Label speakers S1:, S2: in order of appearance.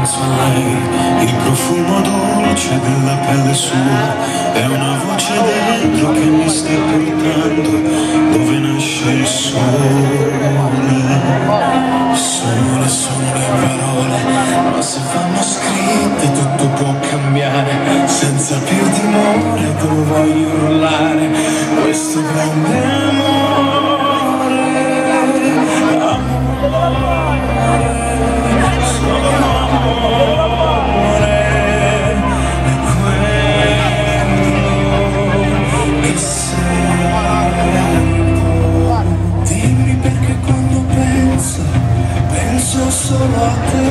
S1: penso lei, il profumo dolce della pelle sua, è una voce dentro che mi sta portando dove nasce il sole. so sola te.